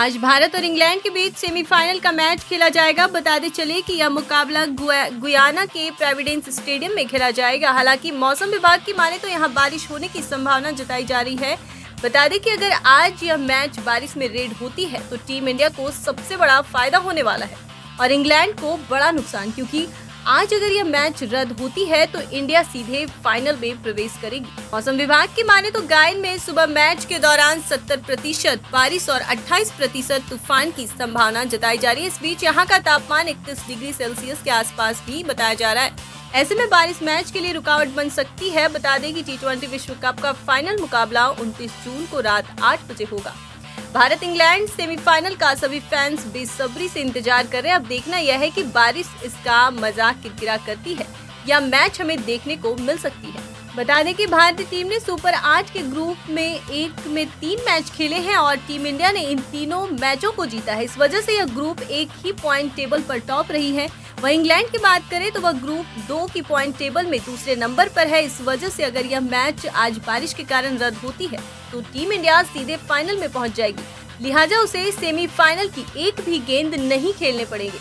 आज भारत और इंग्लैंड के बीच सेमीफाइनल का मैच खेला जाएगा। बताते चले कि यह मुकाबला गुयाना के प्रेविडेंस स्टेडियम में खेला जाएगा। हालाँकि मौसम विभाग की माने तो यहाँ बारिश होने की संभावना जताई जा रही है। बता दें कि अगर आज यह मैच बारिश में रेड होती है तो टीम इंडिया को सबसे बड़ा फ़ायदा होने वाला है और इंग्लैंड को बड़ा नुकसान, क्योंकि आज अगर यह मैच रद्द होती है तो इंडिया सीधे फाइनल में प्रवेश करेगी। मौसम विभाग की माने तो गायन में सुबह मैच के दौरान 70 प्रतिशत, बारिश और 28 प्रतिशत तूफ़ान की संभावना जताई जा रही है। इस बीच यहाँ का तापमान 31 डिग्री सेल्सियस के आसपास भी बताया जा रहा है। ऐसे में बारिश मैच के लिए रुकावट बन सकती है। बता दें कि टी विश्व कप का फाइनल मुकाबला उनतीस जून को रात आठ बजे होगा। भारत इंग्लैंड सेमीफाइनल का सभी फैंस बेसब्री से इंतज़ार कर रहे हैं। अब देखना यह है कि बारिश इसका मज़ाक किरकिरा करती है या मैच हमें देखने को मिल सकती है। बता दें कि भारतीय टीम ने सुपर आठ के ग्रुप में एक में तीन मैच खेले हैं और टीम इंडिया ने इन तीनों मैचों को जीता है। इस वजह से यह ग्रुप एक ही पॉइंट टेबल पर टॉप रही है। वह इंग्लैंड की बात करें तो वह ग्रुप दो की पॉइंट टेबल में दूसरे नंबर पर है। इस वजह से अगर यह मैच आज बारिश के कारण रद्द होती है तो टीम इंडिया सीधे फाइनल में पहुँच जाएगी। लिहाजा उसे सेमीफाइनल की एक भी गेंद नहीं खेलने पड़ेगी।